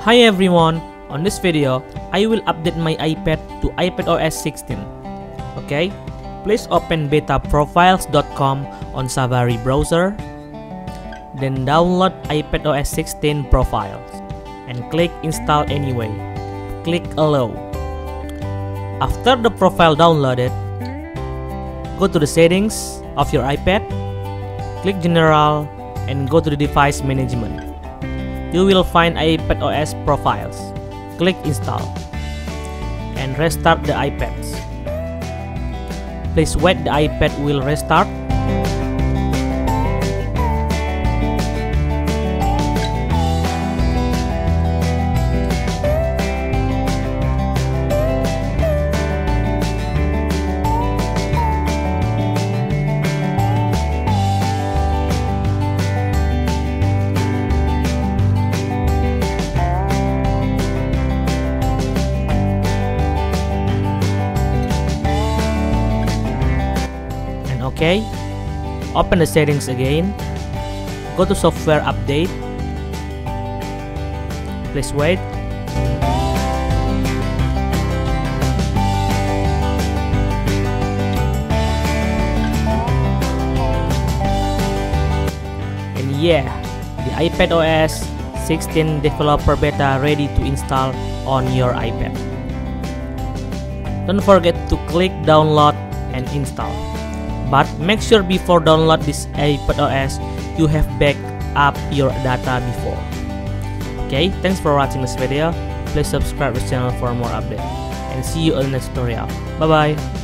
Hi everyone, on this video, I will update my iPad to iPadOS 16. Okay, please open betaprofiles.com on Safari browser, then download iPadOS 16 profiles, and click install anyway. Click allow. After the profile downloaded, go to the settings of your iPad, click general, and go to the device management you will find iPad OS profiles. Click install and restart the iPads. Please wait the iPad will restart okay? Open the settings again. Go to software update. Please wait. And yeah the iPad OS 16 developer beta ready to install on your iPad. Don't forget to click download and install but make sure before download this iPadOS you have backed up your data before. Okay, thanks for watching this video. Please subscribe this channel for more updates and see you in the next tutorial. Bye bye.